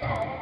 Bye.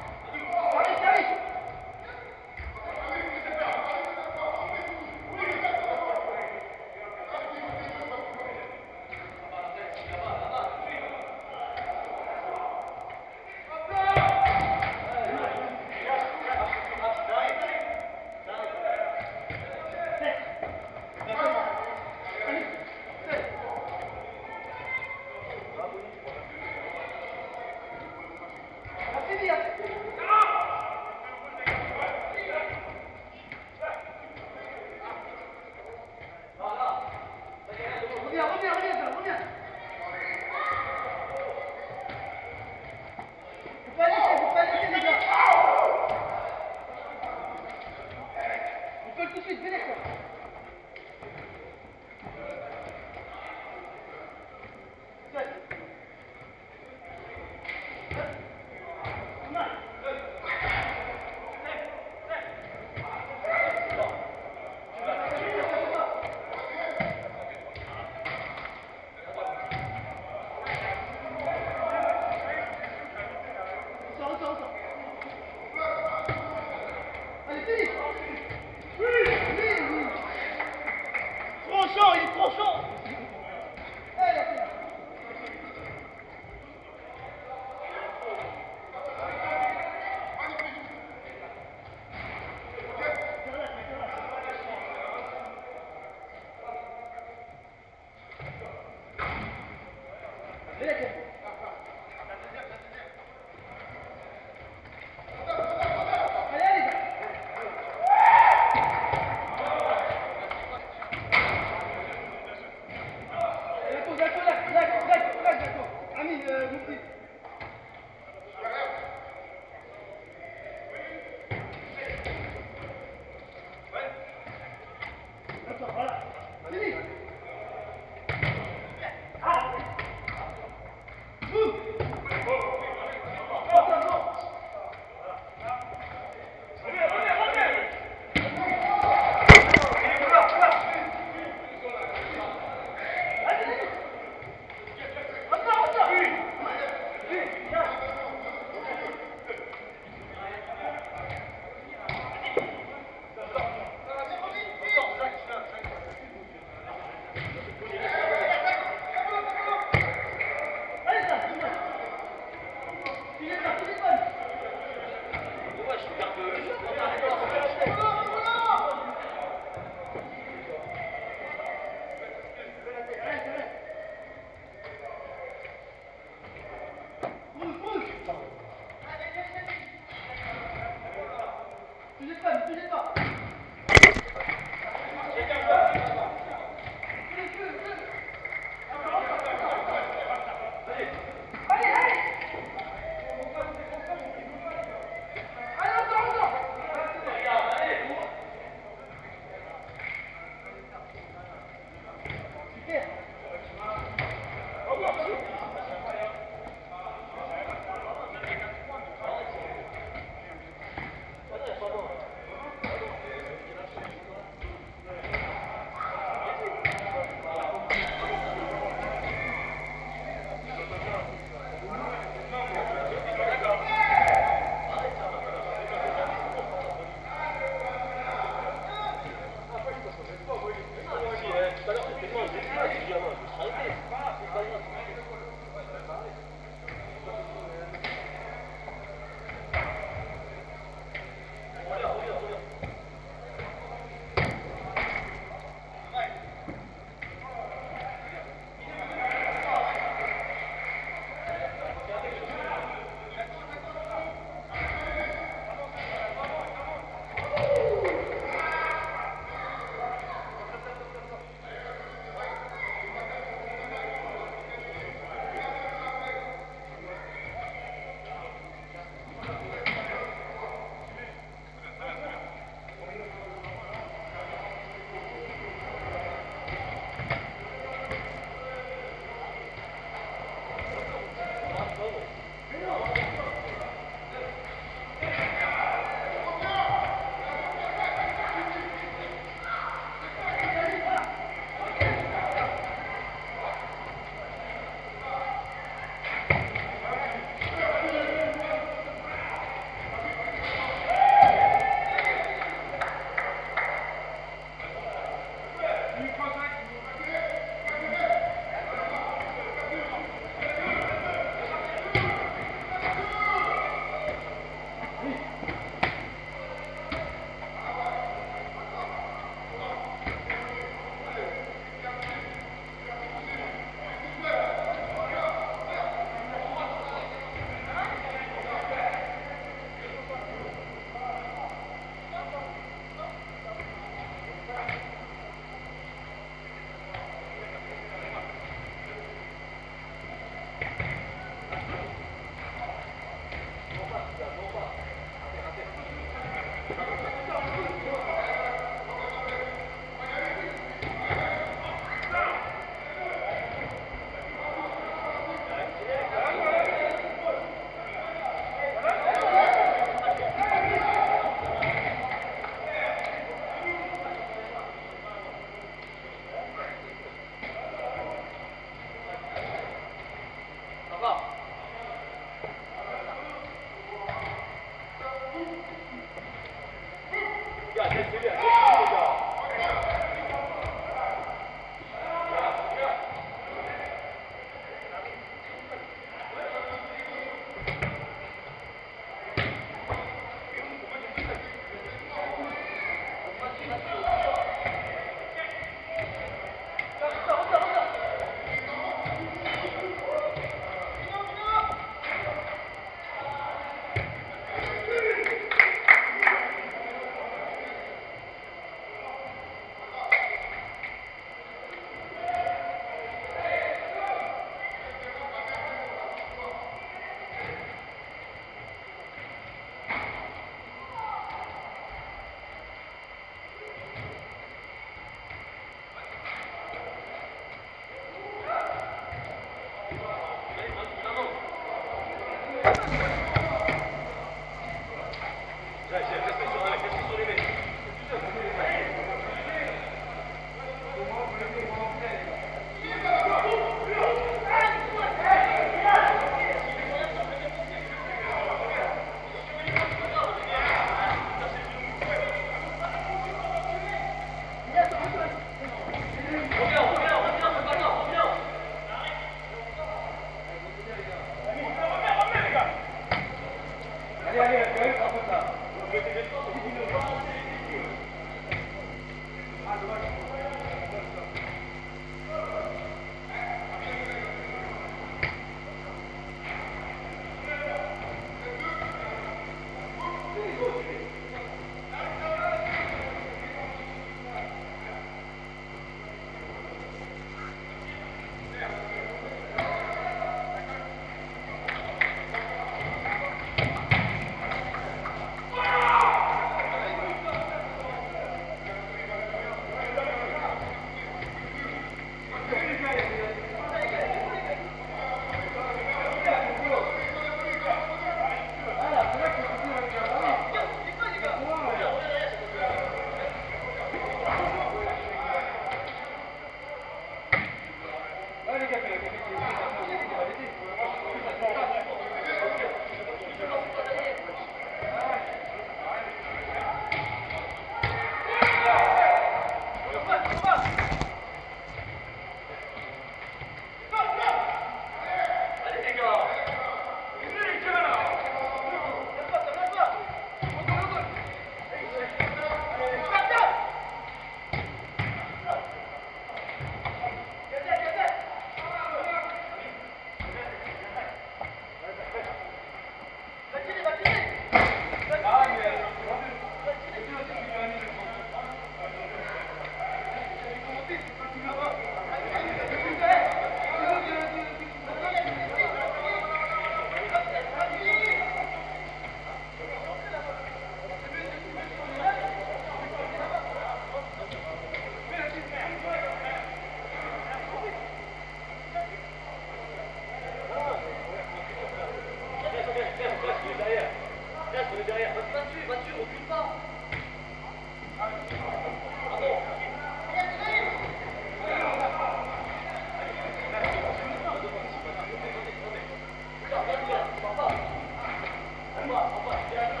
Thank.